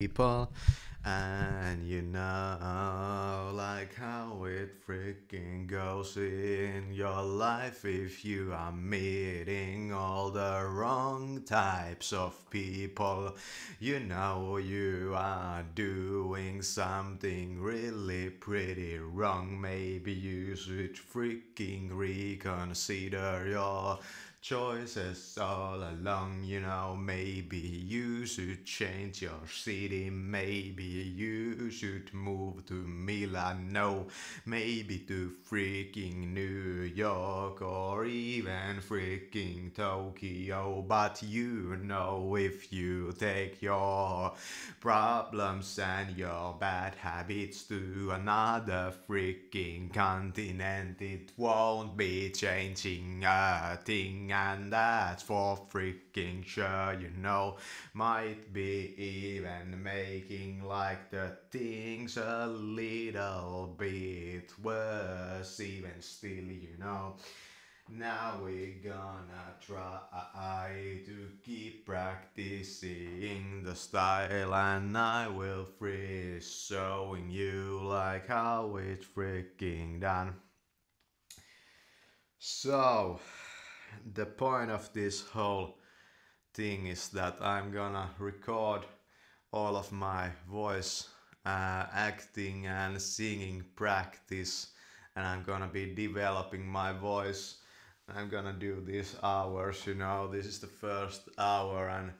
people and you know like how it freaking goes in your life if you are meeting all the wrong types of people. You know you are doing something really pretty wrong. Maybe you should freaking reconsider your choices all along you know. Maybe you should change your city. Maybe you should move to Milan no maybe to freaking New York or even freaking Tokyo. But you know if you take your problems and your bad habits to another freaking continent it won't be changing a thing and that's for freaking sure you know might be even making like the things a little bit worse even still you know now we're gonna try to keep practicing the style and I will freeze showing you like how it's freaking done. So the point of this whole thing is that I'm gonna record all of my voice uh, acting and singing practice and I'm gonna be developing my voice. I'm gonna do these hours you know this is the first hour and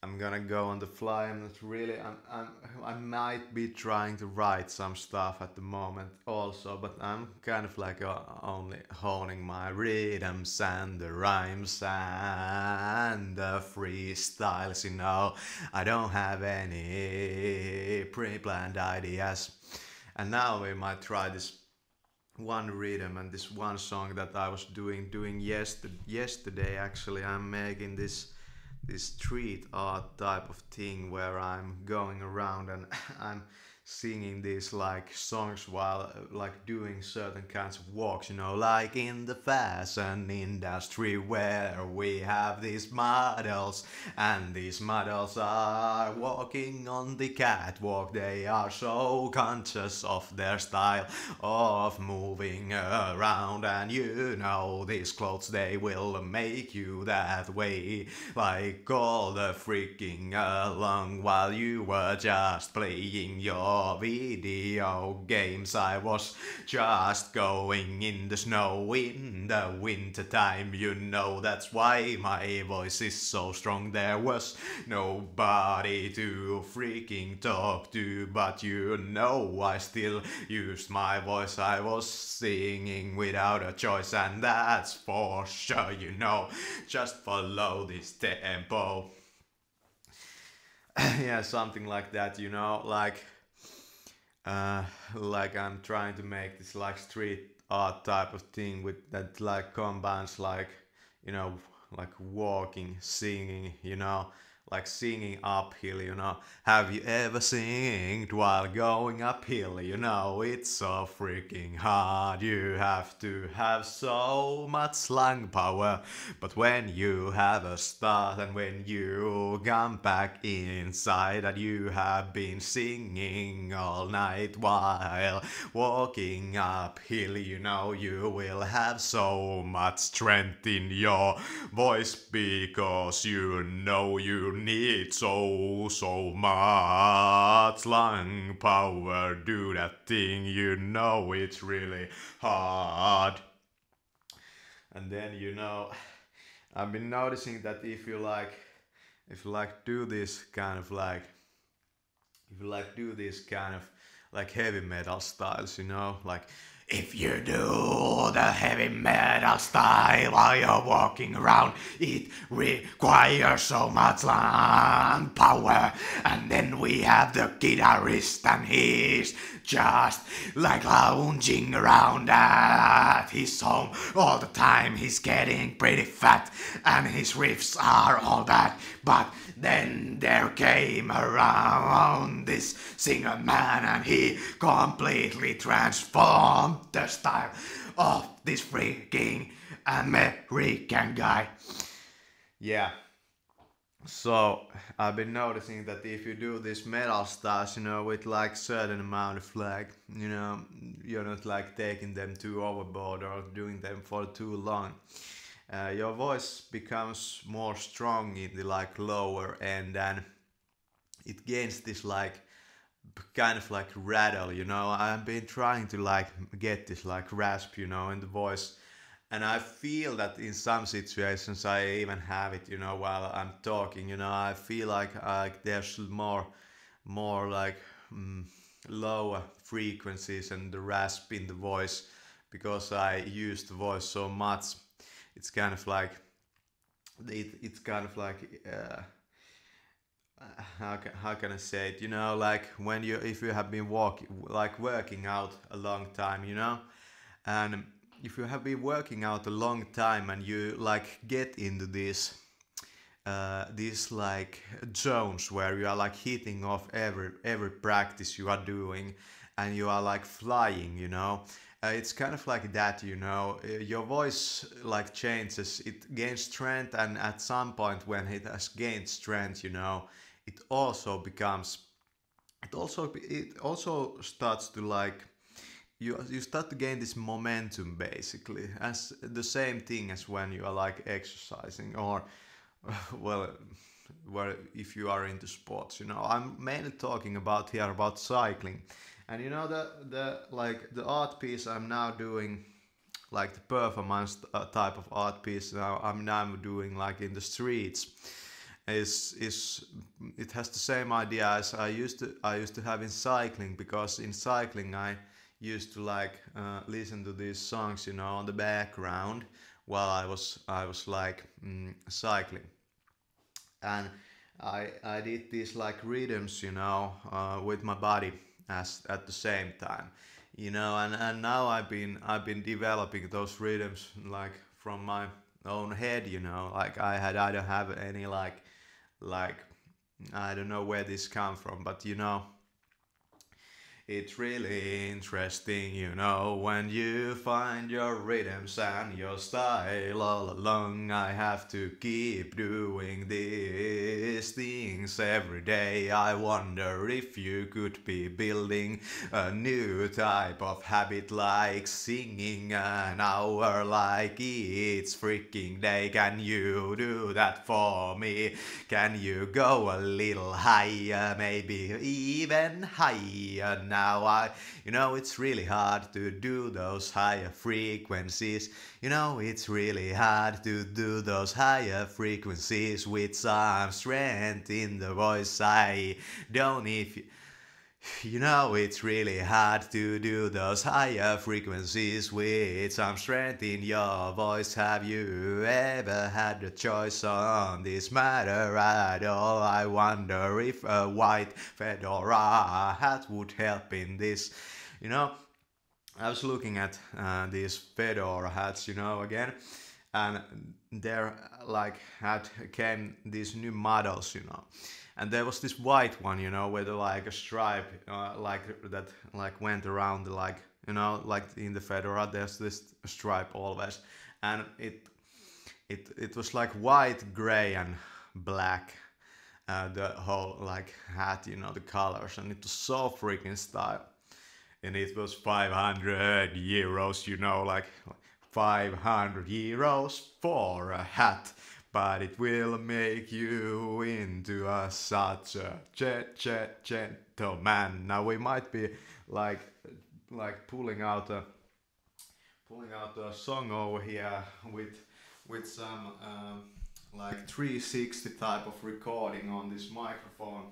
I'm gonna go on the fly. I'm not really. I'm, I'm. I might be trying to write some stuff at the moment also, but I'm kind of like uh, only honing my rhythms and the rhymes and the freestyles. You know, I don't have any pre-planned ideas. And now we might try this one rhythm and this one song that I was doing doing yesterday. Yesterday, actually, I'm making this this street art type of thing where I'm going around and I'm singing these like songs while uh, like doing certain kinds of walks you know like in the fashion industry where we have these models and these models are walking on the catwalk. They are so conscious of their style of moving around and you know these clothes they will make you that way like all the freaking along while you were just playing your video games. I was just going in the snow in the winter time. You know that's why my voice is so strong. There was nobody to freaking talk to, but you know I still used my voice. I was singing without a choice, and that's for sure. You know, just follow this tempo. yeah, something like that, you know, like uh, like I'm trying to make this like street art type of thing with that like combines like you know like walking singing you know like singing uphill, you know. Have you ever singed while going uphill? You know, it's so freaking hard. You have to have so much lung power. But when you have a start and when you come back inside and you have been singing all night while walking uphill, you know, you will have so much strength in your voice because you know you need so, so much lung power. Do that thing, you know it's really hard. And then, you know, I've been noticing that if you like, if you like do this kind of like, if you like do this kind of like heavy metal styles, you know, like if you do the heavy metal style while you're walking around, it requires so much lung power. And then we have the guitarist, and he's just like lounging around at his home all the time. He's getting pretty fat, and his riffs are all that. But then there came around this singer man, and he completely transformed the style of this freaking American guy. Yeah. so I've been noticing that if you do these metal stars, you know, with like certain amount of like, you know, you're not like taking them too overboard or doing them for too long. Uh, your voice becomes more strong in the like lower end and it gains this like kind of like rattle you know? I've been trying to like get this like rasp you know in the voice and i feel that in some situations i even have it you know while i'm talking you know? I feel like like there's more more like mm, lower frequencies and the rasp in the voice because i use the voice so much it's kind of like it, it's kind of like uh, how can, how can I say it? You know, like when you if you have been walking like working out a long time, you know, and if you have been working out a long time and you like get into this uh, like zones where you are like hitting off every every practice you are doing and you are like flying you know uh, it's kind of like that you know. Uh, your voice like changes. It gains strength and at some point when it has gained strength you know it also becomes it also it also starts to like you you start to gain this momentum basically as the same thing as when you are like exercising or well well if you are into sports you know. I'm mainly talking about here about cycling and you know the the like the art piece i'm now doing like the performance uh, type of art piece now i'm now doing like in the streets is is it has the same idea as I used to I used to have in cycling because in cycling I used to like uh, listen to these songs you know on the background while I was I was like mm, cycling. And I I did these like rhythms you know uh, with my body as at the same time you know and, and now I've been I've been developing those rhythms like from my own head you know like I had I don't have any like like I don't know where this come from, but you know, it's really interesting, you know, when you find your rhythms and your style all along. I have to keep doing these things every day. I wonder if you could be building a new type of habit like singing an hour like it's freaking day. Can you do that for me? Can you go a little higher, maybe even higher now? Now. I you know it's really hard to do those higher frequencies. You know it's really hard to do those higher frequencies with some strength in the voice. I don't if you you know it's really hard to do those higher frequencies with some strength in your voice. Have you ever had a choice on this matter at all? I wonder if a white fedora hat would help in this. You know, I was looking at uh, these fedora hats, you know, again, and there like had came these new models, you know and there was this white one you know with like a stripe uh, like that like went around the like you know like in the fedora there's this stripe always and it it it was like white gray and black uh, the whole like hat you know the colors. And it was so freaking style. And it was 500 euros you know like 500 euros for a hat but it will make you into a such a gentleman. Now we might be like like pulling out a pulling out a song over here with with some um, like 360 type of recording on this microphone.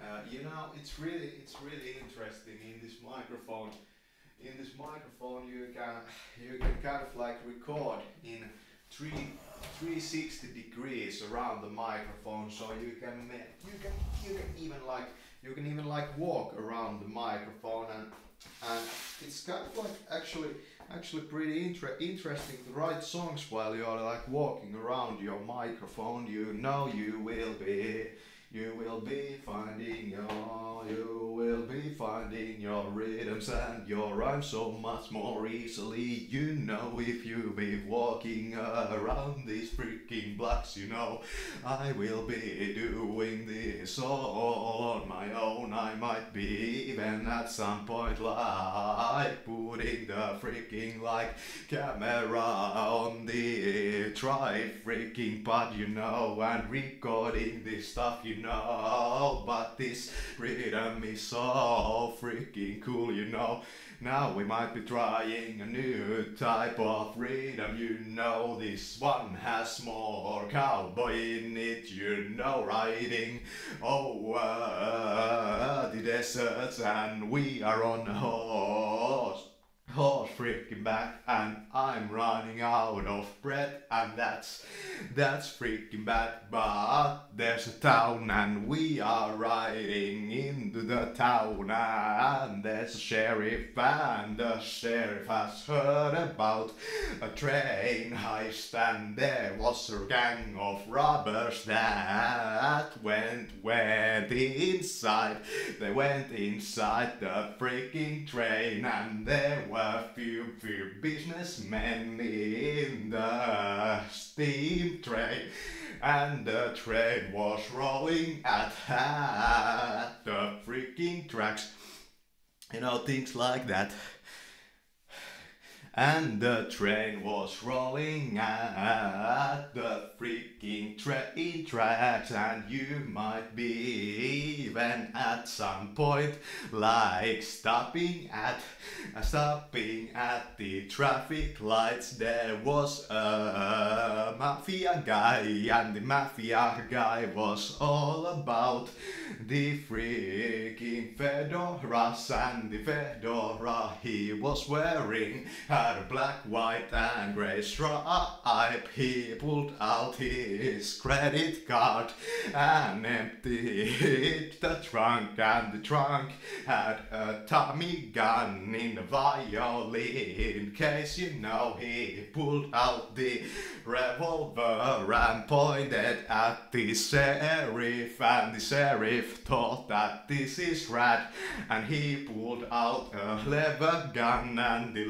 Uh, you know, it's really it's really interesting in this microphone. In this microphone, you can you can kind of like record in three 360 degrees around the microphone so you can you can you can even like you can even like walk around the microphone and and it's kind of like actually actually pretty inter- interesting to write songs while you're like walking around your microphone. You know you will be You will be finding your, you will be finding your rhythms and your rhymes so much more easily. You know if you be walking around these freaking blocks, you know I will be doing this all on my own. I might be even at some point like putting the freaking like camera on the try freaking pod, you know, and recording this stuff, you know. But this rhythm is so freaking cool, you know. Now we might be trying a new type of rhythm, you know. This one has more cowboy in it, you know, riding over the deserts, and we are on a horse horse freaking back and I'm running out of breath and that's that's freaking bad. But there's a town and we are riding into the town and there's a sheriff and the sheriff has heard about a train heist and there was a gang of robbers that went went inside. They went inside the freaking train and there were a few, few businessmen in the steam train, and the train was rolling at, at the freaking tracks. You know, things like that. And the train was rolling at the freaking train tracks, and you might be even at some point like stopping at uh, stopping at the traffic lights. There was a mafia guy, and the mafia guy was all about the freaking fedoras and the fedora he was wearing had a black, white and grey stripe. He pulled out his credit card and emptied the trunk and the trunk had a Tommy gun in the violin. In case you know he pulled out the revolver and pointed at the sheriff and the sheriff thought that this is rad and he pulled out a lever gun and the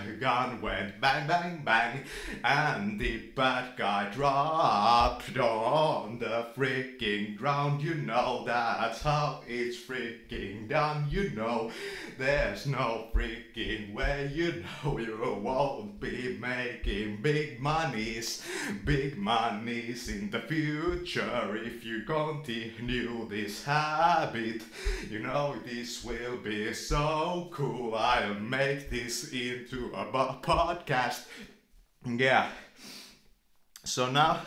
lever gun went bang bang bang and the bad guy dropped on the freaking ground. You know that's how it's freaking done. You know there's no freaking way. You know you won't be making big monies big monies in the future if you continue this habit. You know this will be so cool. I'll make this into a podcast. Yeah. So now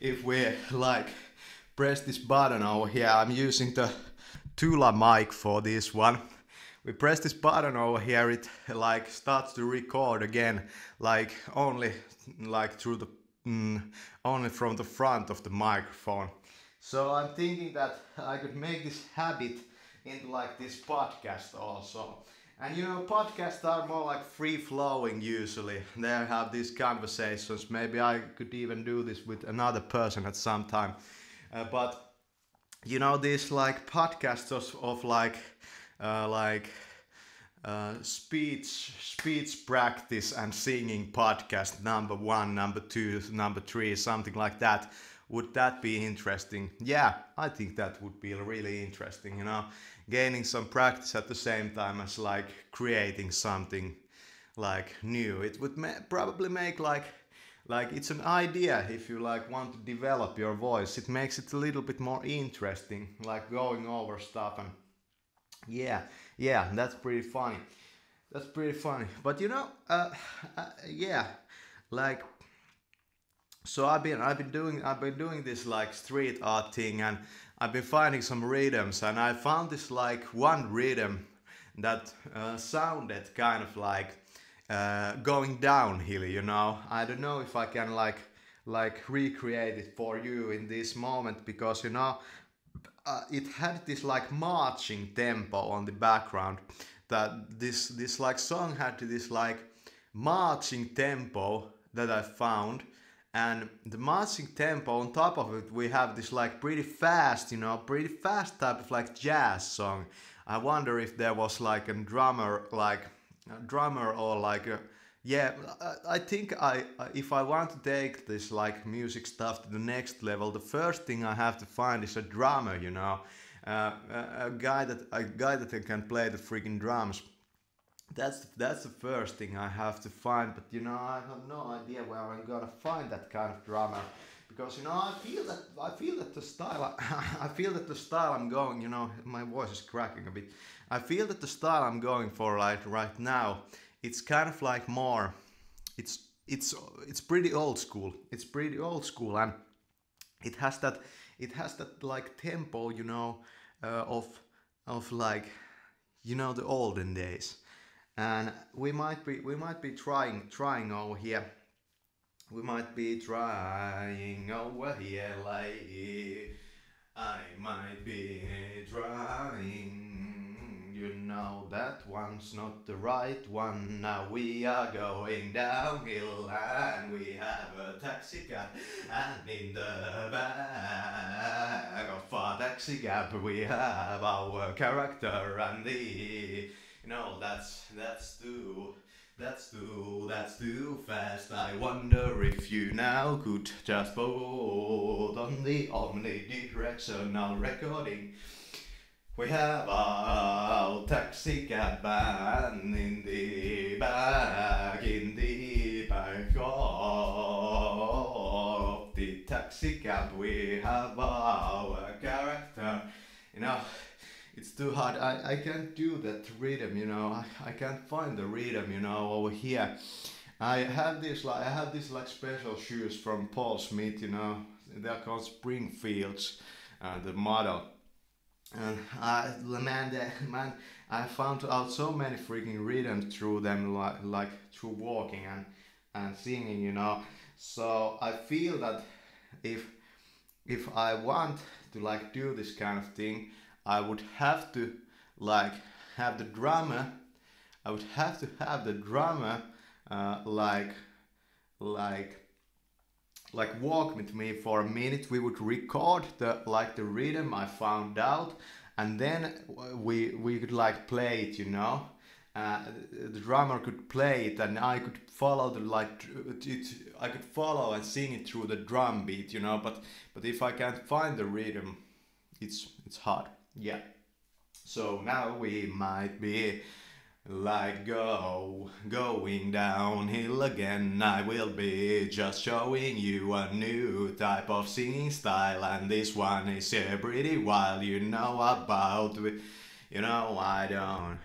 if we like press this button over here I'm using the Tula mic for this one. We press this button over here it like starts to record again like only like through the mm, only from the front of the microphone. So i'm thinking that i could make this habit into like this podcast also and you know podcasts are more like free flowing usually. They have these conversations. Maybe i could even do this with another person at some time. Uh, but you know these like podcasts of, of like uh, like uh, speech speech practice and singing podcast number one number two number three something like that would that be interesting? Yeah i think that would be really interesting you know gaining some practice at the same time as like creating something like new. It would ma- probably make like like it's an idea if you like want to develop your voice. It makes it a little bit more interesting like going over stuff and yeah yeah that's pretty funny. That's pretty funny. But you know uh, uh, yeah like so i've been i've been doing i've been doing this like street art thing and i've been finding some rhythms and i found this like one rhythm that uh, sounded kind of like uh, going downhill you know? I don't know if i can like like recreate it for you in this moment because you know uh, it had this like marching tempo on the background that this this like song had this like marching tempo that I found and the marching tempo on top of it we have this like pretty fast you know pretty fast type of like jazz song. I wonder if there was like a drummer like a drummer or like a yeah i, I think I, if i want to take this like music stuff to the next level the first thing i have to find is a drummer you know uh, a, a guy that a guy that can play the freaking drums that's that's the first thing I have to find. But you know, I have no idea where I'm gonna find that kind of drama, because you know, I feel that I feel that the style I feel that the style I'm going. You know, my voice is cracking a bit. I feel that the style I'm going for like right now, it's kind of like more. It's it's it's pretty old school. It's pretty old school, and it has that it has that like tempo, you know, uh, of of like you know the olden days and we might be we might be trying trying over here. We might be trying over here like I might be trying. You know that one's not the right one. Now we are going downhill and we have a taxi cab. And in the back of our taxi cab we have our character and the know, that's that's too that's too that's too fast. I wonder if you now could just vote on the omnidirectional recording. We have our taxi cab in the back, in the back of the taxi cab we have our character. You know, it's too hard. I, I can't do that rhythm, you know. I, I can't find the rhythm, you know, over here. I have this like I have these like special shoes from Paul Smith, you know. They're called Springfields, uh, the model. And I, man, the, man, I found out so many freaking rhythms through them, like like through walking and and singing, you know. So I feel that if if I want to like do this kind of thing, I would have to like have the drummer. I would have to have the drummer uh, like like like walk with me for a minute. We would record the like the rhythm I found out, and then we we could like play it, you know. Uh, the drummer could play it, and I could follow the like it, I could follow and sing it through the drum beat, you know. But but if I can't find the rhythm, it's it's hard. Yeah. So now we might be like go, going downhill again. I will be just showing you a new type of singing style, and this one is uh, pretty wild. You know about, you know I don't.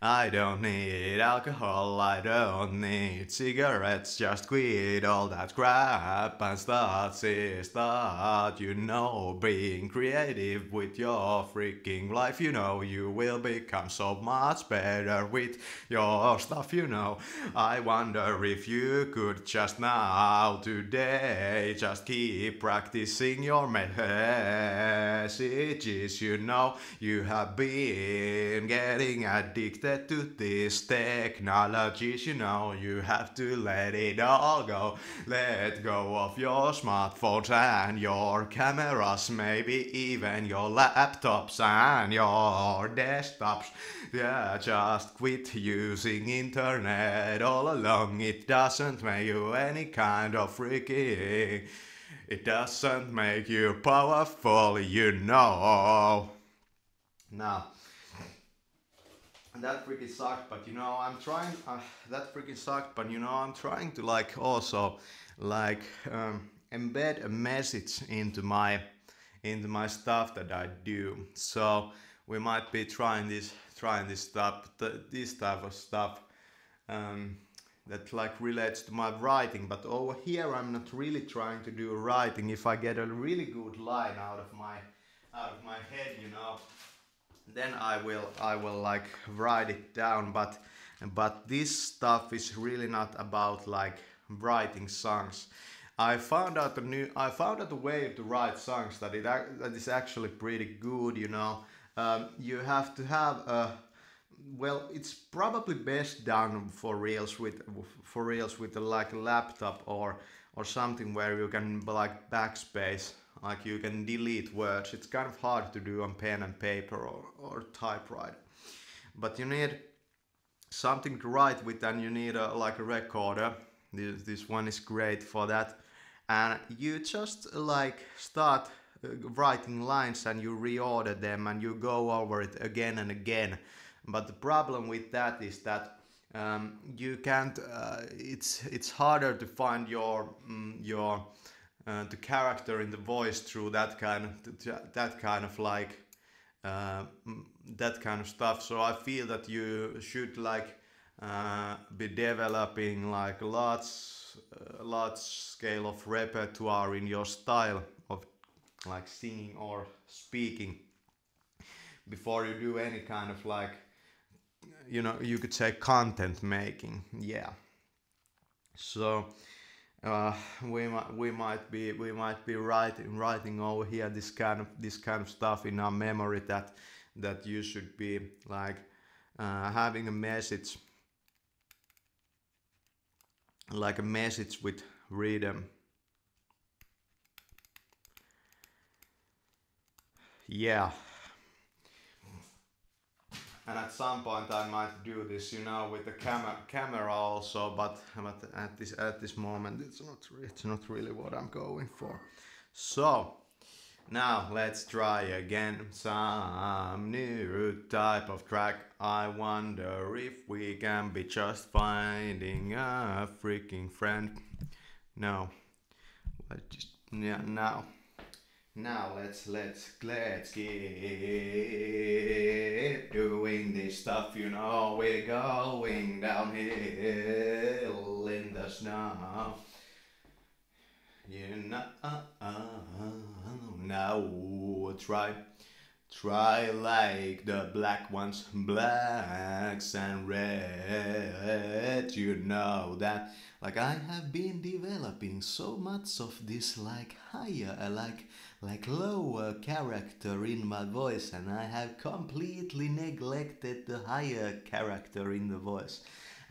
I don't need alcohol, I don't need cigarettes, just quit all that crap and start, start, you know, being creative with your freaking life, you know, you will become so much better with your stuff, you know. I wonder if you could just now, today, just keep practicing your messages, you know, you have been getting addicted to these technologies, you know, you have to let it all go. Let go of your smartphones and your cameras, maybe even your laptops and your desktops. Yeah, just quit using internet all along. It doesn't make you any kind of freaky. It doesn't make you powerful, you know. Now, that freaking sucked but you know i'm trying uh, that freaking sucked but you know i'm trying to like also like um, embed a message into my into my stuff that i do. So we might be trying this trying this stuff this type of stuff um, that like relates to my writing but over here i'm not really trying to do writing. If i get a really good line out of my out of my head you know then I will I will like write it down but but this stuff is really not about like writing songs. I found out a new I found out a way to write songs that it that is actually pretty good you know? Um, you have to have a well it's probably best done for reals with for reals with like a laptop or or something where you can like backspace like you can delete words. It's kind of hard to do on pen and paper or, or typewriter. But you need something to write with and you need a like a recorder. This, this one is great for that. And you just like start uh, writing lines and you reorder them and you go over it again and again. But the problem with that is that um, you can't uh, it's it's harder to find your mm, your uh, the character in the voice through that kind of that kind of like uh, that kind of stuff. So i feel that you should like uh, be developing like lots uh, large scale of repertoire in your style of like singing or speaking. Before you do any kind of like you know you could say content making. Yeah. So uh, we might we might be we might be writing writing over here this kind of this kind of stuff in our memory that that you should be like uh, having a message like a message with rhythm. Yeah and at some point I might do this, you know, with the camera camera also. But but at this at this moment, it's not it's not really what I'm going for. So now let's try again some new type of track. I wonder if we can be just finding a freaking friend. No, let's just yeah now. Now let's let's let's keep doing this stuff. You know we're going downhill in the snow. You know now try try like the black ones, blacks and red. You know that like I have been developing so much of this like higher like like lower uh, character in my voice and I have completely neglected the higher character in the voice.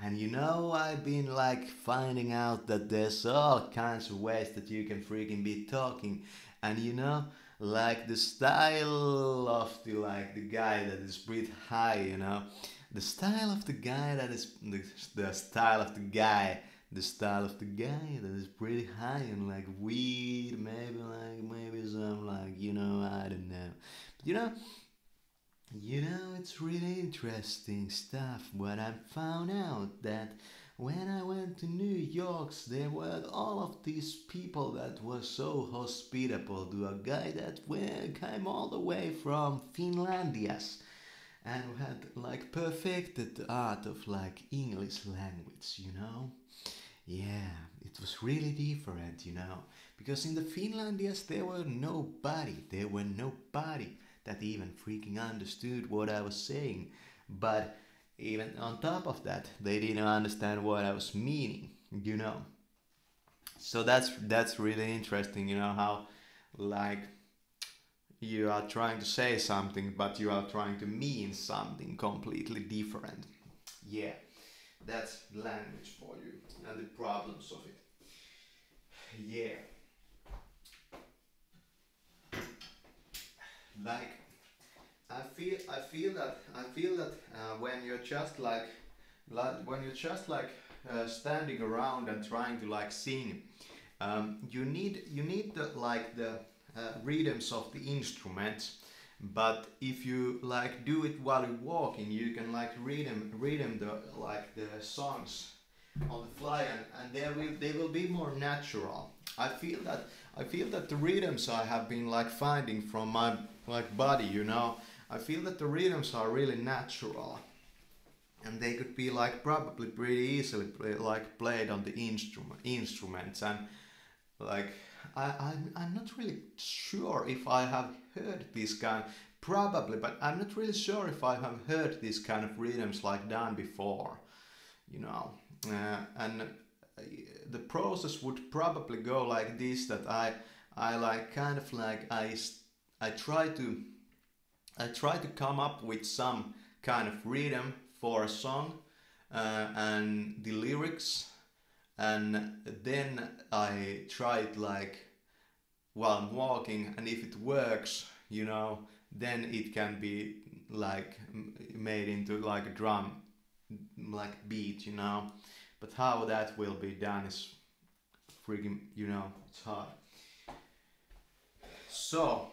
And you know, I've been like finding out that there's all kinds of ways that you can freaking be talking. And you know, like the style of the like the guy that is breathed high, you know, the style of the guy that is the, the style of the guy the style of the guy that is pretty high and like weed, maybe like maybe some like you know I don't know, but you know, you know it's really interesting stuff. What I found out that when I went to New York, there were all of these people that were so hospitable to a guy that came all the way from Finlandias and had like perfected the art of like English language, you know. Yeah, it was really different, you know, because in the Finlandias there were nobody, there were nobody that even freaking understood what I was saying. But even on top of that, they didn't understand what I was meaning, you know. So that's that's really interesting, you know, how like you are trying to say something but you are trying to mean something completely different. Yeah. That's language for you and the problems of it. Yeah. Like I feel I feel that I feel that uh, when you're just like, like when you're just like uh, standing around and trying to like sing, um, you need you need the like the uh, rhythms of the instruments but if you like do it while you're walking you can like read them read them the like the songs on the fly and, and they will they will be more natural. I feel that i feel that the rhythms i have been like finding from my like body you know i feel that the rhythms are really natural. And they could be like probably pretty easily play, like played on the instrument instruments and like I, I'm, I'm not really sure if I have heard this kind, probably, but I'm not really sure if I have heard this kind of rhythms like done before, you know. Uh, and uh, the process would probably go like this: that I, I like kind of like I, I try to, I try to come up with some kind of rhythm for a song, uh, and the lyrics and then I tried like while I'm walking, and if it works, you know, then it can be like made into like a drum, like beat, you know. But how that will be done is freaking, you know, it's hard. So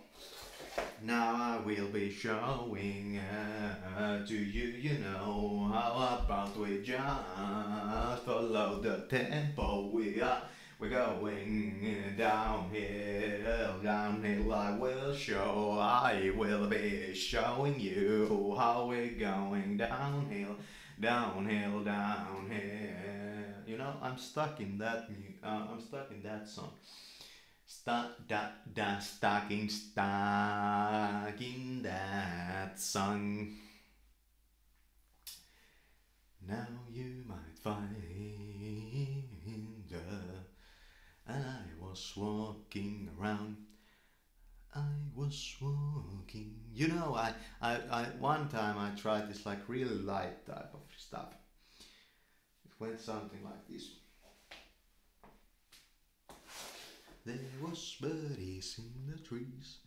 now I will be showing uh, to you, you know, how about we just follow the tempo we are. We're going downhill, downhill I will show, I will be showing you how we're going downhill, downhill, downhill. You know, I'm stuck in that, uh, I'm stuck in that song. Stuck, da, da, stuck in, stuck in that song. Now you might find and I was walking around. I was walking. You know, I, I, I one time I tried this like really light type of stuff. It went something like this. There was birdies in the trees.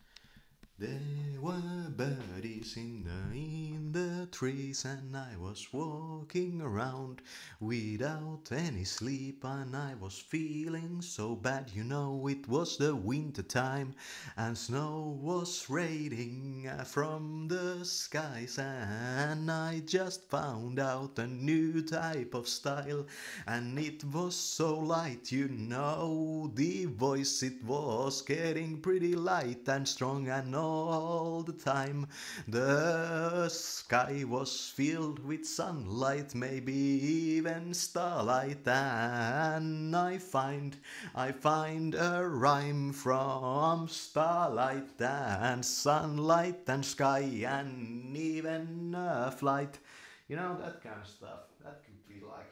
There were birdies in the, in the trees and I was walking around without any sleep and I was feeling so bad. You know it was the winter time and snow was raining uh, from the skies and I just found out a new type of style and it was so light. You know the voice it was getting pretty light and strong and all all the time. The sky was filled with sunlight, maybe even starlight, and I find, I find a rhyme from starlight and sunlight and sky and even a flight. You know, that kind of stuff. That could be like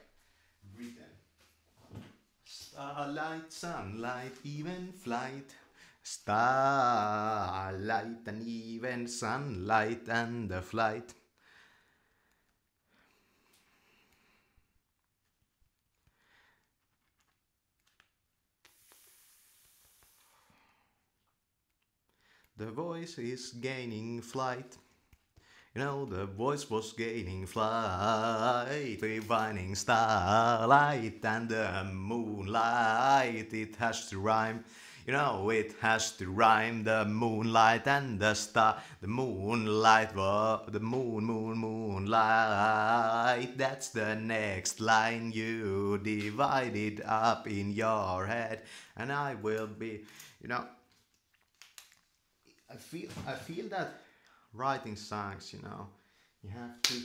written. Starlight, sunlight, even flight. Starlight and even sunlight and the flight. The voice is gaining flight. You know, the voice was gaining flight, divining starlight and the moonlight. It has to rhyme. You know, it has to rhyme the moonlight and the star. The moonlight, the moon, moon, moonlight. That's the next line you divide it up in your head. And I will be, you know, I feel, I feel that writing songs, you know, you have to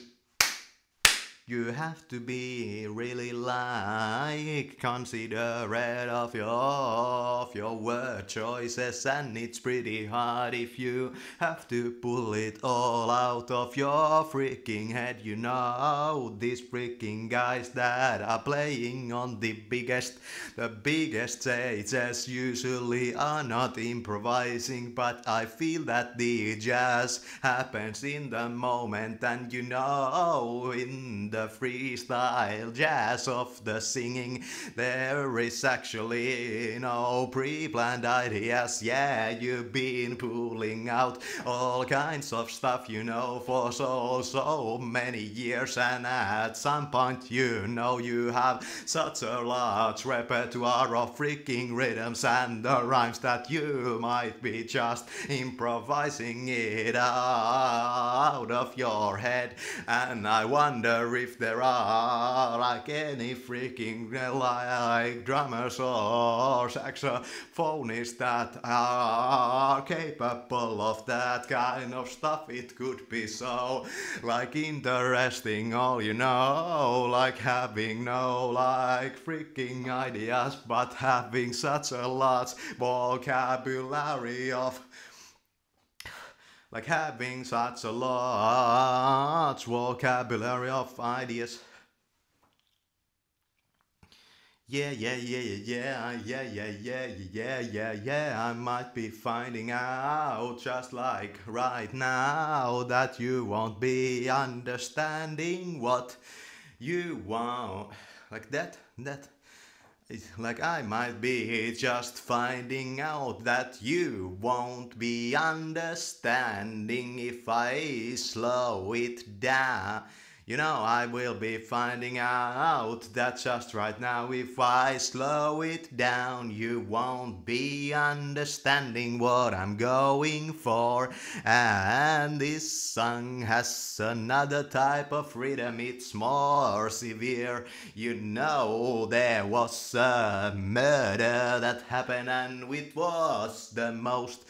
you have to be really like considerate of your of your word choices and it's pretty hard if you have to pull it all out of your freaking head. You know these freaking guys that are playing on the biggest the biggest stages usually are not improvising but I feel that the jazz happens in the moment and you know in the the freestyle jazz of the singing. There is actually no pre-planned ideas. Yeah, you've been pulling out all kinds of stuff, you know, for so, so many years. And at some point, you know, you have such a large repertoire of freaking rhythms and the rhymes that you might be just improvising it out of your head. And I wonder if there are like any freaking like drummers or saxophonists that are capable of that kind of stuff it could be so like interesting all you know like having no like freaking ideas but having such a large vocabulary of like having such a large vocabulary of ideas. Yeah, yeah, yeah, yeah, yeah, yeah, yeah, yeah, yeah, yeah, I might be finding out just like right now that you won't be understanding what you want. Like that, that. It's like I might be just finding out that you won't be understanding if I slow it down. You know, I will be finding out that just right now, if I slow it down, you won't be understanding what I'm going for. And this song has another type of rhythm, it's more severe. You know, there was a murder that happened, and it was the most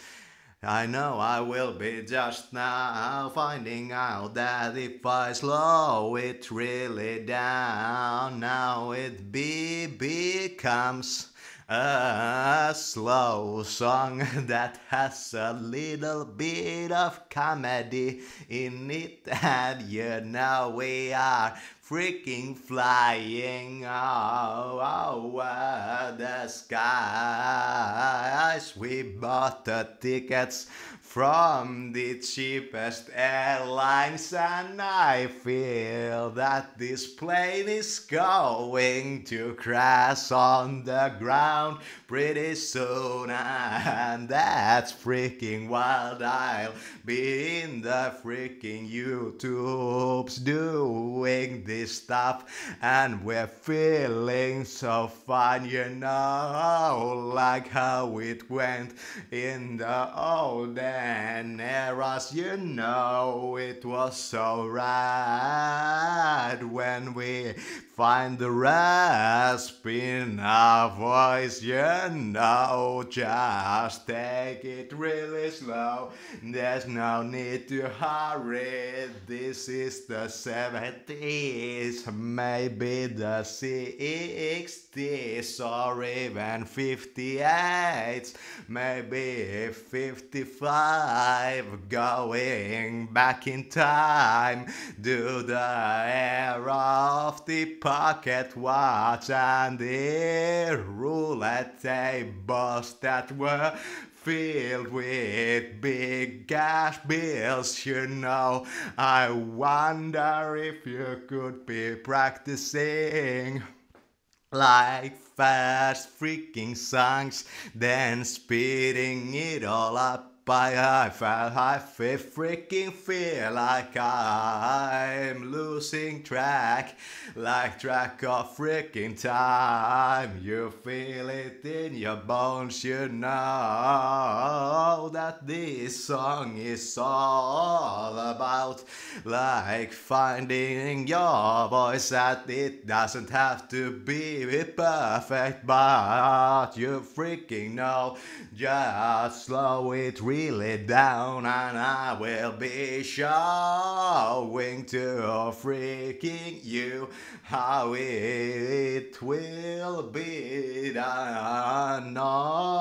I know I will be just now finding out that if I slow it really down, now it be becomes a slow song that has a little bit of comedy in it, and you know we are freaking flying over the skies. We bought the tickets from the cheapest airlines, and I feel that this plane is going to crash on the ground pretty soon, and that's freaking wild. I'll be in the freaking YouTubes doing this stuff, and we're feeling so fun, you know, like how it went in the old days and eras, you know, it was so right when we find the rasp in our voice, you know, just take it really slow. There's no need to hurry. This is the 70s, maybe the 60s, or even 58, maybe 55 going back in time to the era of the pocket watch and the roulette tables that were filled with big cash bills, you know. I wonder if you could be practicing like fast freaking songs, then speeding it all up I felt I freaking feel like I'm losing track, like track of freaking time. You feel it in your bones, you know that this song is all about like finding your voice. That it doesn't have to be perfect, but you freaking know. Just slow it really down and I will be showing to freaking you how it will be done on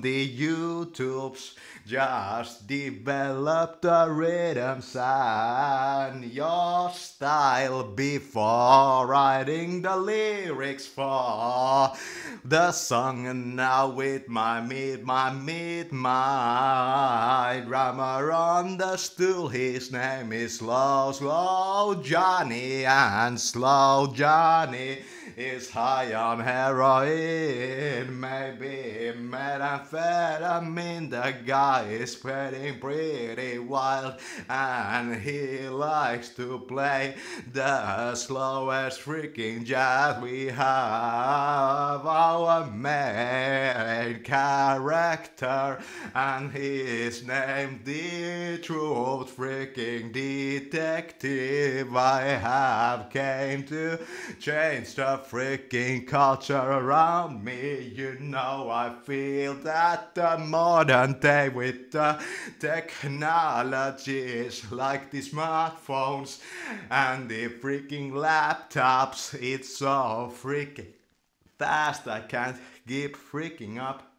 the YouTubes just develop the rhythms and your style before writing the lyrics for the song. And now with my meat, my meat, my drummer on the stool. His name is Slow, Slow Johnny, and Slow Johnny is high on heroin, maybe methamphetamine. The guy is pretty, pretty wild, and he likes to play the slowest freaking jazz. We have our main character, and he's named the truth freaking detective. I have came to change the freaking culture around me. You know, I feel that the modern day with the technologies like the smartphones and the freaking laptops, it's so freaking fast. I can't keep freaking up.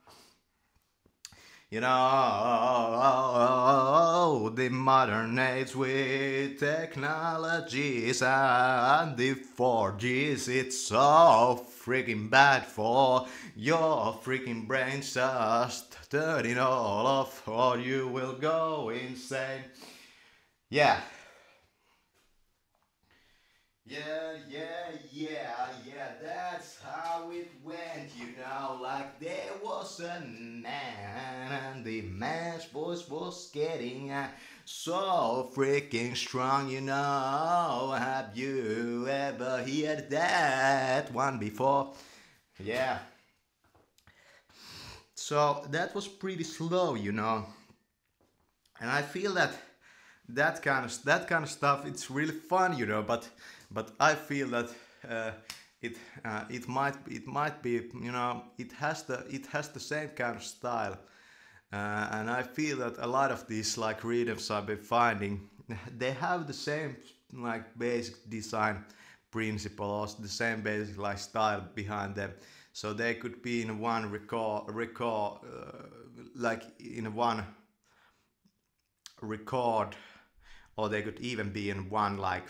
You know, the modern age with technologies and the 4Gs, it's so freaking bad for your freaking brain. Just turn it all off or you will go insane. Yeah. Yeah, yeah, yeah, yeah, went, you know. Like there was a man, and the man's voice was getting uh, so freaking strong, you know. Have you ever heard that one before? Yeah. So that was pretty slow, you know. And I feel that that kind of that kind of stuff it's really fun, you know, but but I feel that uh, it uh, it might it might be you know it has the it has the same kind of style, uh, and I feel that a lot of these like rhythms I've been finding they have the same like basic design principles, the same basic like style behind them. So they could be in one record record uh, like in one record, or they could even be in one like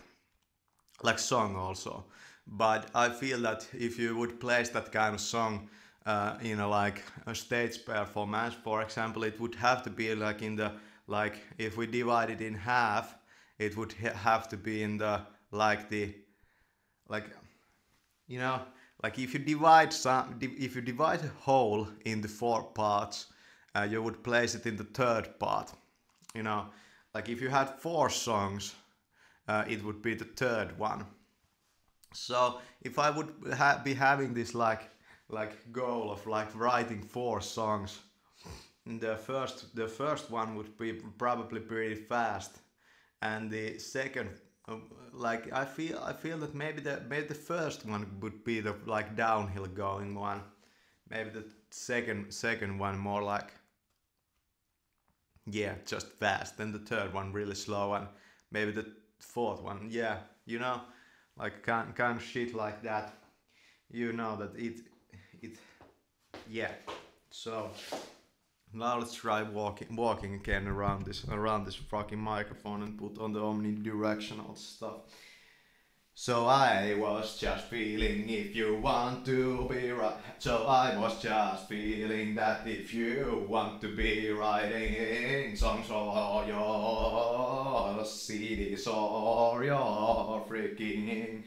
like song also. But I feel that if you would place that kind of song uh, in a like a stage performance, for example, it would have to be like in the like if we divide it in half, it would ha- have to be in the like the like you know like if you divide some if you divide a whole into four parts, uh, you would place it in the third part. You know, like if you had four songs uh, it would be the third one. So if I would ha- be having this like like goal of like writing four songs, the first the first one would be probably pretty fast, and the second uh, like I feel I feel that maybe the maybe the first one would be the like downhill going one, maybe the second second one more like yeah just fast, then the third one really slow and maybe the fourth one. Yeah, you know, like kind kind of shit like that. You know that it it yeah. So now let's try walking walking again around this around this fucking microphone and put on the omnidirectional stuff. So I was just feeling if you want to be right. So I was just feeling that if you want to be writing songs for your CDs or your freaking.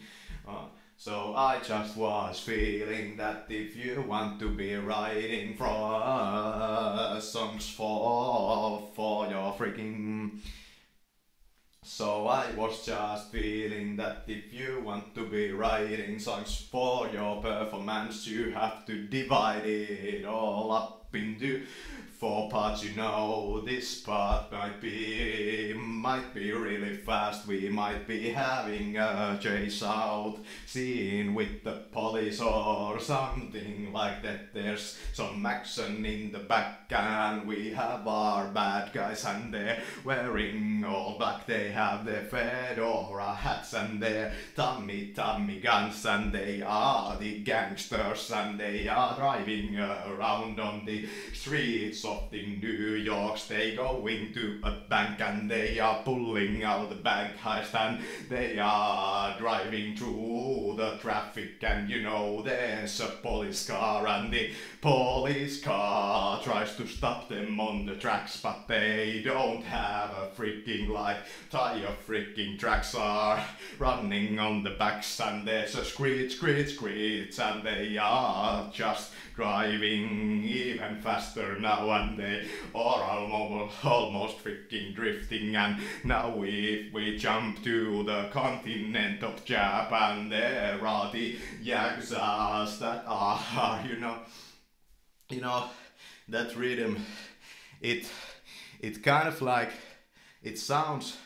Uh, so I just was feeling that if you want to be writing for songs for for your freaking so I was just feeling that if you want to be writing songs for your performance, you have to divide it all up into four parts. You know, this part might be might be really fast. We might be having a chase out scene with the police or something like that. There's some action in the back, and we have our bad guys, and they're wearing all black. They have their fedora hats and their tommy tommy guns, and they are the gangsters, and they are driving around on the streets the New York. They go into a bank and they are pulling out the bank heist, and they are driving through the traffic, and you know there's a police car, and the police car tries to stop them on the tracks, but they don't have a freaking light. Tire freaking tracks are running on the backs, and there's a screech, screech, screech, and they are just driving even faster now, and they are almost, almost freaking drifting. And now if we jump to the continent of Japan, there are the yakuza's that are, you know, you know, that rhythm. It, it kind of like, it sounds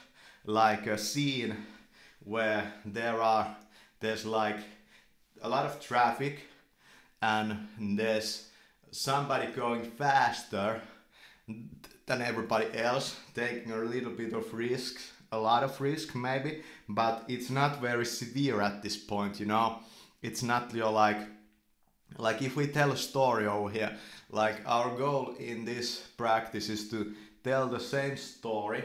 like a scene where there are, there's like a lot of traffic and there's somebody going faster than everybody else, taking a little bit of risk, a lot of risk maybe, but it's not very severe at this point, you know. It's not you know, like like if we tell a story over here, like our goal in this practice is to tell the same story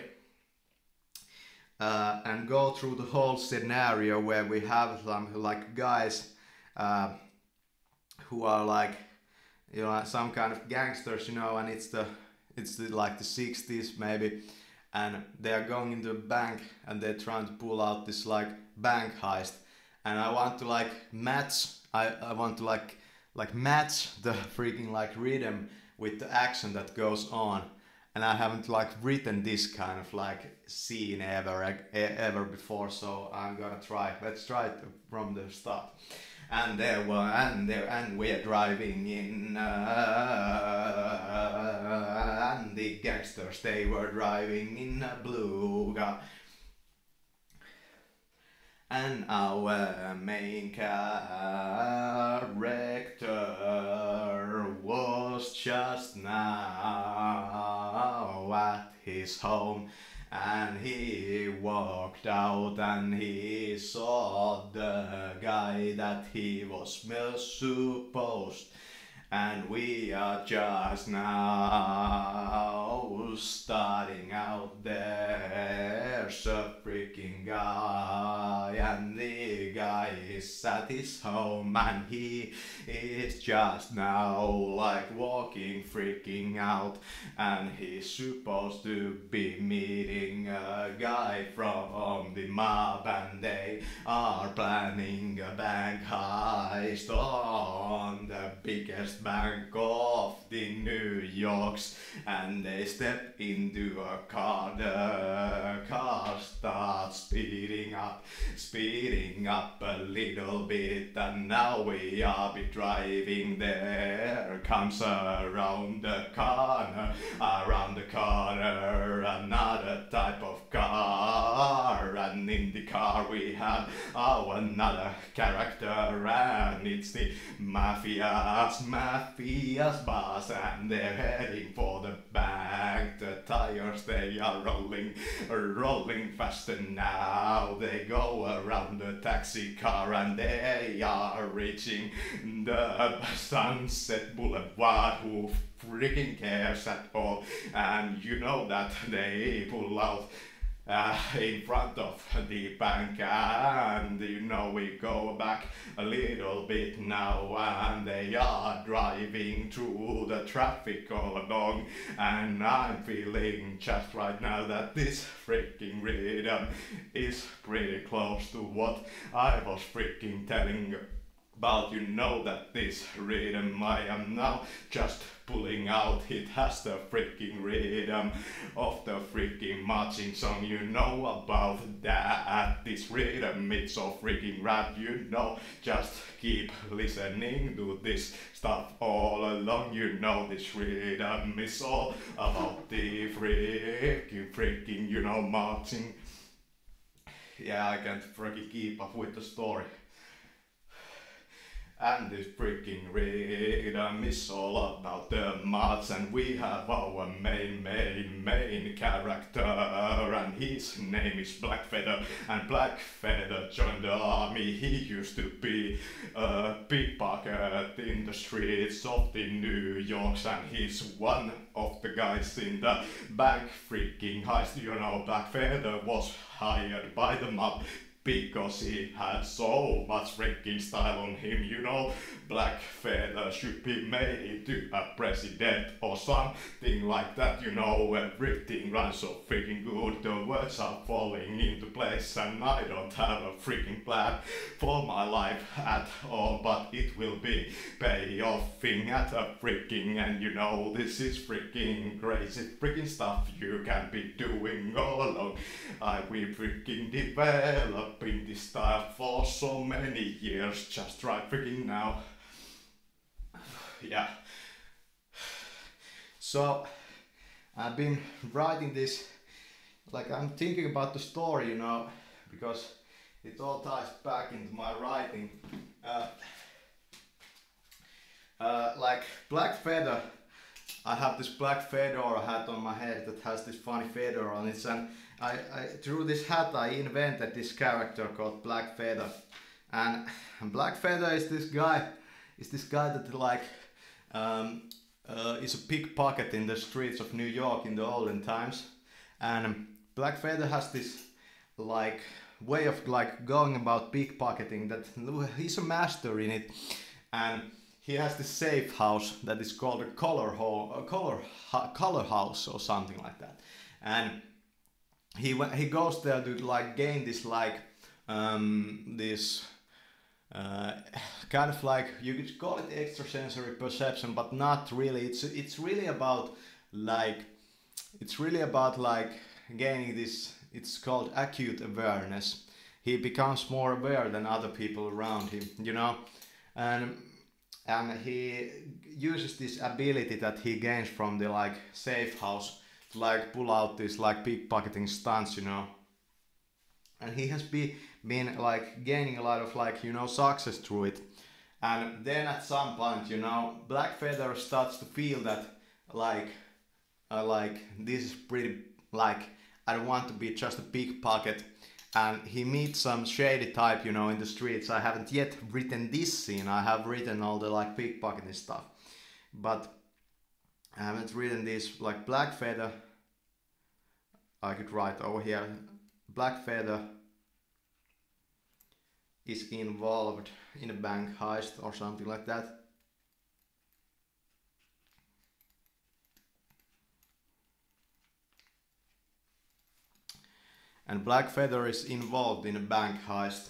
uh, and go through the whole scenario where we have some like guys uh, who are like you know some kind of gangsters you know and it's the it's the, like the 60s maybe and they are going into a bank and they're trying to pull out this like bank heist and I want to like match. I, I want to like like match the freaking like rhythm with the action that goes on and I haven't like written this kind of like scene ever ever before so I'm gonna try let's try it from the start and there were and there and we're driving in uh, and the gangsters they were driving in a blue car. And our main character was just now at his home and he walked out and he saw the guy that he was supposed and we are just now starting out there's a freaking guy and the guy is at his home and he is just now like walking freaking out. And he's supposed to be meeting a guy from the mob and they are planning a bank heist on the biggest bank of the New Yorks and they step into a car. The car starts speeding up, speeding up a little bit and now we are be driving there. Comes around the corner, around the corner, another type of car and in the car we have our another character and it's the mafia's mafia's boss and they're heading for the bank the tires they are rolling rolling faster now they go around the taxi car and they are reaching the sunset boulevard. Who freaking cares at all? And you know that they pull out uh, in front of the bank and you know we go back a little bit now and they are driving through the traffic all along and I'm feeling just right now that this freaking rhythm is pretty close to what I was freaking telling but you know that this rhythm I am now just pulling out. It has the freaking rhythm of the freaking marching song. You know about that. This rhythm it's so freaking rad. You know just keep listening. To this stuff all along. You know this rhythm is all about the freaking freaking you know marching. Yeah I can't freaking keep up with the story and this freaking rhythm is all about the mods and we have our main, main, main character and his name is Blackfeather and Blackfeather joined the army. He used to be a pickpocket in the streets of the New Yorks and he's one of the guys in the bank freaking heist. You know, Blackfeather was hired by the mob because he had so much style on him, you know. Black feather should be made to a president or something like that, you know. Everything runs so freaking good, the words are falling into place, and I don't have a freaking plan for my life at all, but it will be payoffing at a freaking, and you know, this is freaking crazy freaking stuff you can be doing all along. I will freaking developing this style for so many years, just right freaking now. Yeah. So, I've been writing this, like I'm thinking about the story, you know, because it all ties back into my writing. Uh, uh, like Black Feather, I have this black fedora hat on my head that has this funny feather on it and I, I through this hat I invented this character called Black Feather, and Black Feather is this guy, is this guy that like um, uh, is a pickpocket in the streets of New York in the olden times, and Black Feather has this like way of like going about pickpocketing that he's a master in it, and he has this safe house that is called a color hole, a color color house or something like that, and he he goes there to like gain this like um, this uh, kind of like you could call it extrasensory perception, but not really. It's it's really about like it's really about like gaining this. It's called acute awareness. He becomes more aware than other people around him, you know, and and he uses this ability that he gains from the like safe house to like pull out this like pickpocketing stunts, you know. And he has been been like gaining a lot of like you know success through it. And then at some point you know black feather starts to feel that like uh, like this is pretty like i don't want to be just a pickpocket. And he meets some shady type you know in the streets. I haven't yet written this scene. I have written all the like pickpocketing stuff. But i haven't written this like black feather. I could write over here. Black feather is involved in a bank heist or something like that. And Black Feather is involved in a bank heist.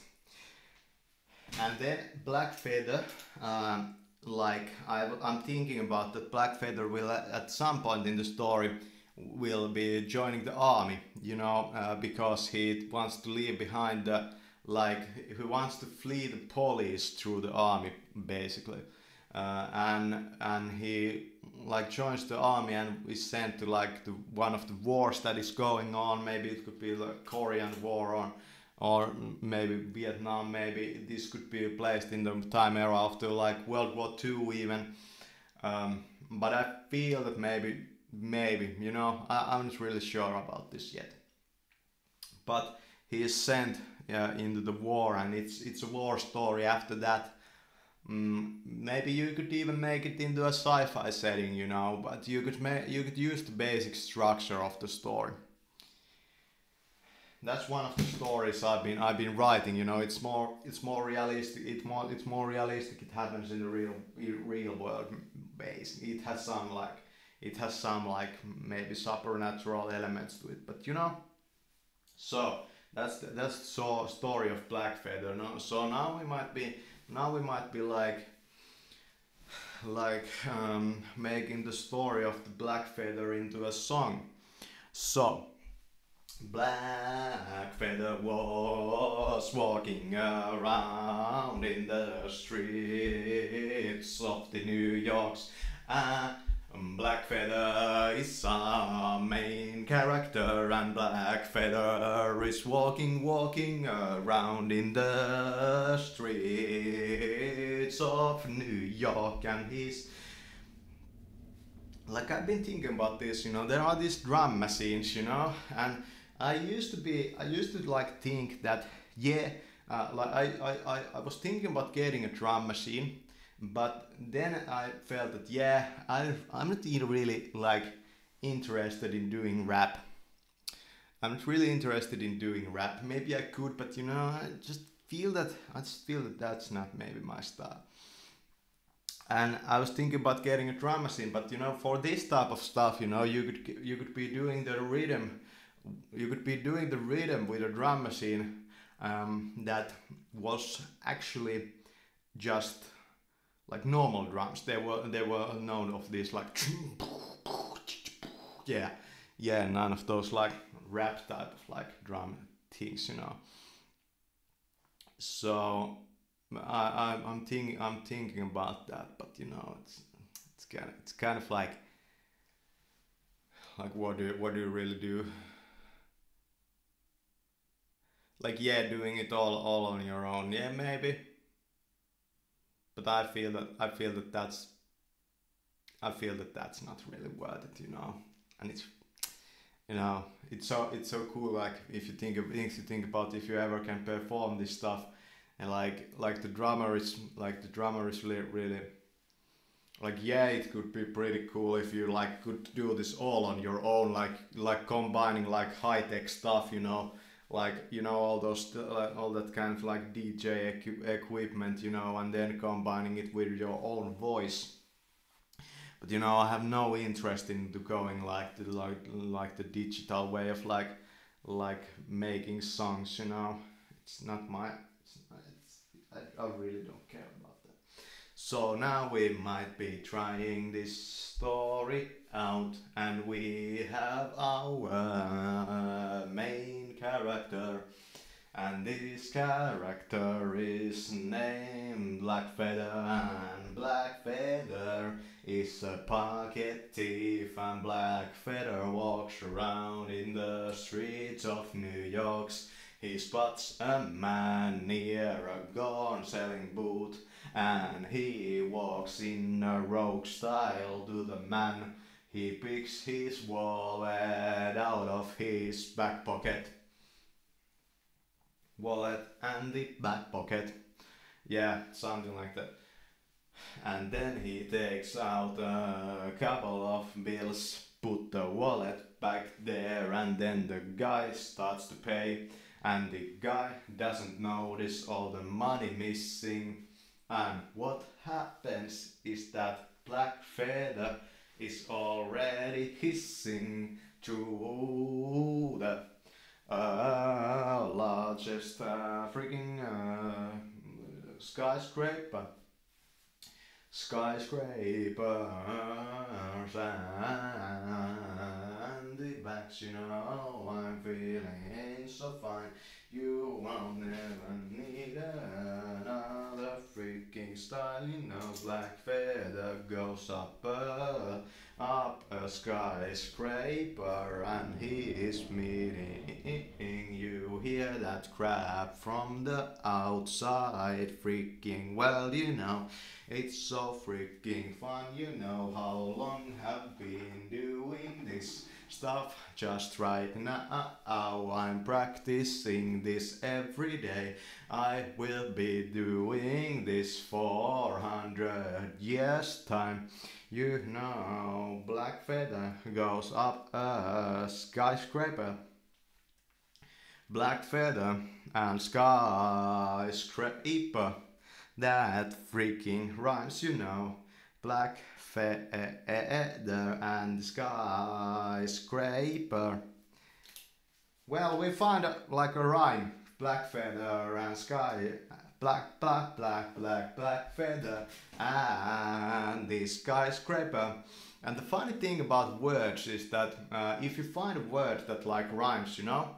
And then Black Feather, um, like I, I'm thinking about that Black Feather will at some point in the story will be joining the army, you know, uh, because he wants to leave behind the like who wants to flee the police through the army basically. Uh, and and he like joins the army and is sent to like the one of the wars that is going on. Maybe it could be the korean war or or maybe vietnam. Maybe this could be placed in the time era after like world war ii even. Um, but i feel that maybe maybe you know I, i'm not really sure about this yet. But he is sent uh, into the war, and it's it's a war story after that. Mm, maybe you could even make it into a sci-fi setting, you know, but you could ma- you could use the basic structure of the story. That's one of the stories I've been I've been writing. You know, it's more it's more realistic. It's more it's more realistic. It happens in the real real world base. It has some like it has some like maybe supernatural elements to it, but you know. So that's the, that's so story of Black Feather. No, so now we might be now we might be like like um, making the story of the Black Feather into a song. So Black Feather was walking around in the streets of the New York's. Uh, Black Feather is our main character and Black Feather is walking, walking around in the streets of New York and he's like I've been thinking about this, you know, there are these drum machines, you know, and I used to be, I used to like think that, yeah, uh, like I, I, I, I was thinking about getting a drum machine but then I felt that yeah, I I'm not really like interested in doing rap. I'm not really interested in doing rap. Maybe I could, but you know, I just feel that I just feel that that's not maybe my style. And I was thinking about getting a drum machine, but you know, for this type of stuff, you know, you could you could be doing the rhythm, you could be doing the rhythm with a drum machine um, that was actually just like normal drums. They were they were known of this like yeah yeah none of those like rap type of like drum things you know. So I, I I'm thinking I'm thinking about that, but you know it's it's kind of it's kind of like like what do what do you really do? Like yeah, doing it all all on your own. Yeah, maybe but I feel that I feel that that's I feel that that's not really worth it, you know. And it's you know it's so it's so cool like if you think of things you think about if you ever can perform this stuff and like like the drummer is like the drummer is really really like yeah it could be pretty cool if you like could do this all on your own like like combining like high tech stuff you know like you know all those all that kind of like DJ equi- equipment you know and then combining it with your own voice. But you know I have no interest in going like the like like the digital way of like like making songs you know? It's not my it's, it's, I, I really don't care about that. So now we might be trying this story out, and we have our main character. And this character is named Blackfeather, and Blackfeather is a pocket thief, and Blackfeather walks around in the streets of New York. He spots a man near a gun selling booth, and he walks in a rogue style to the man. He picks his wallet out of his back pocket wallet and the back pocket. Yeah, something like that. And then he takes out a couple of bills, put the wallet back there, and then the guy starts to pay. And the guy doesn't notice all the money missing. And what happens is that Black Feather is already hissing through the uh, largest uh, freaking uh, skyscraper. Skyscrapers and the backs, you know, I'm feeling so fine. You won't never need another freaking style, you know, black feather goes up. Uh, up a skyscraper and he is meeting you hear that crap from the outside freaking well you know it's so freaking fun you know how long have been doing this stuff just right now I'm practicing this every day I will be doing this 400 years time you know, black feather goes up a skyscraper. Black feather and skyscraper. That freaking rhymes, you know. Black feather and skyscraper. Well, we find like a rhyme. Black feather and sky black, black, black, black, black feather, and the skyscraper. And the funny thing about words is that uh, if you find a word that like rhymes, you know,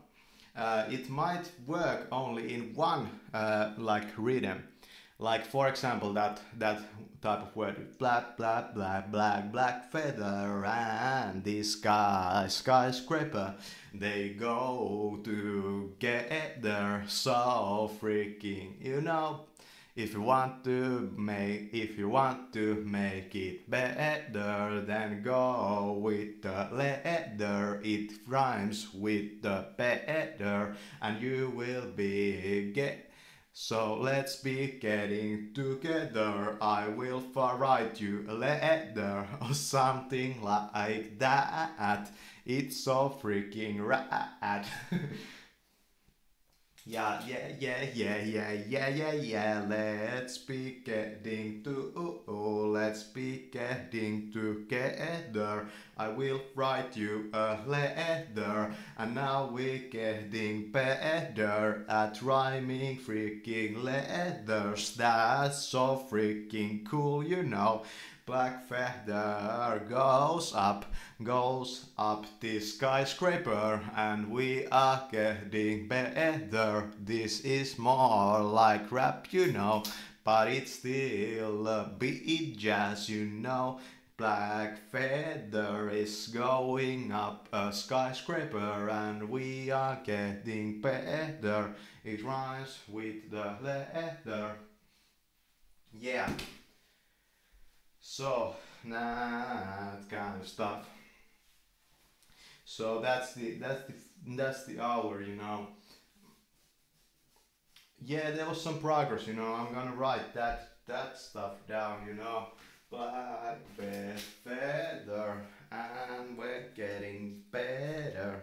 uh, it might work only in one uh, like rhythm. Like for example, that that type of word, black, black, black, black, black feather, and the sky skyscraper. They go together so freaking, you know. If you want to make, if you want to make it better, then go with the letter. It rhymes with the better, and you will be get so let's be getting together. I will write you a letter or something like that. It's so freaking rad. Yeah, yeah, yeah, yeah, yeah, yeah, yeah, yeah. Let's be getting to, oh, oh, let's be getting together. I will write you a letter, and now we're getting better at rhyming freaking letters. That's so freaking cool, you know. Black feather goes up, goes up the skyscraper, and we are getting better. This is more like rap, you know, but it's still a beat jazz, you know. Black feather is going up a skyscraper and we are getting better. It rhymes with the leather. Yeah. So that kind of stuff. So that's the that's the that's the hour, you know. Yeah, there was some progress, you know. I'm gonna write that that stuff down, you know. Black feather, and we're getting better.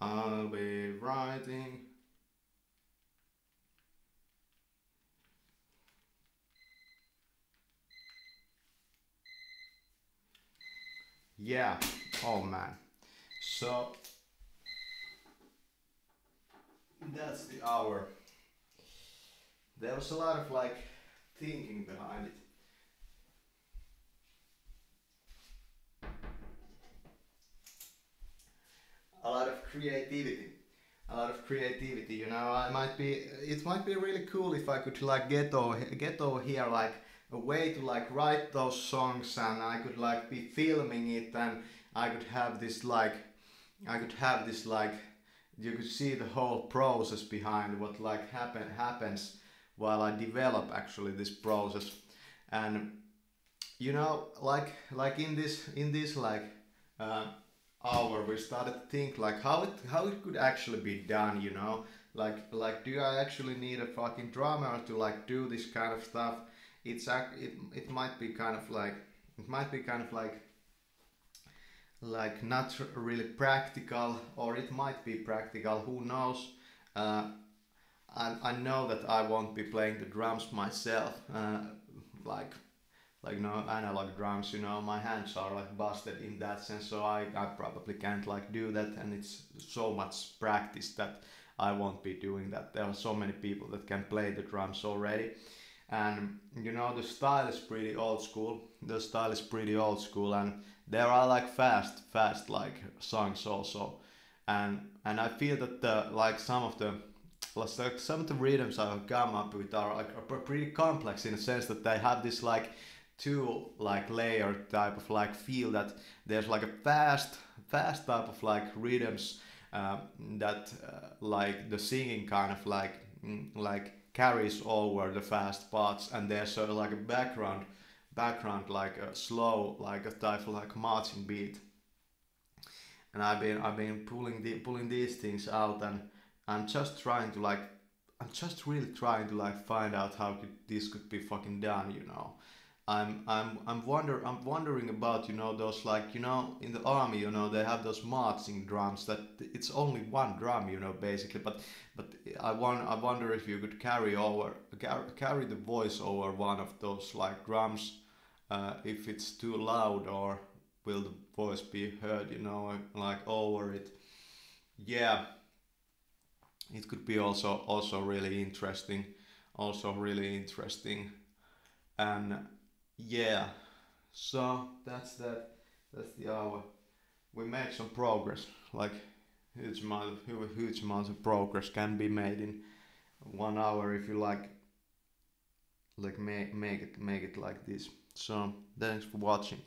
I'll be writing yeah. Oh man. So that's the hour. There was a lot of like thinking behind it a lot of creativity a lot of creativity you know? I might be it might be really cool if i could like get over get over here like a way to like write those songs and i could like be filming it and i could have this like i could have this like you could see the whole process behind what like happen happens while i develop actually this process. And you know like like in this in this like uh, hour we started to think like how it how it could actually be done you know? Like like do i actually need a fucking drummer to like do this kind of stuff? It's it, it might be kind of like it might be kind of like like not really practical or it might be practical who knows? Uh, I, I know that I won't be playing the drums myself uh, like like no analog drums you know my hands are like busted in that sense so I, I probably can't like do that and it's so much practice that I won't be doing that. There are so many people that can play the drums already and you know the style is pretty old school the style is pretty old school and there are like fast fast like songs also and and I feel that the like some of the like some of the rhythms I've come up with are like are pretty complex in a sense that they have this like two like layer type of like feel that there's like a fast fast type of like rhythms uh, that uh, like the singing kind of like mm, like carries over the fast parts and there's a, like a background background like a slow like a type of like marching beat. And I've been I've been pulling the pulling these things out and I'm just trying to like I'm just really trying to like find out how could, this could be fucking done you know I'm I'm I'm wonder I'm wondering about you know those like you know in the army you know they have those marching drums that it's only one drum you know basically but but I want I wonder if you could carry over carry the voice over one of those like drums uh, if it's too loud or will the voice be heard you know like over it. Yeah. It could be also also really interesting also really interesting. And yeah. So that's that that's the hour we made some progress like huge amount of huge amounts of progress can be made in one hour if you like like make make it make it like this. So thanks for watching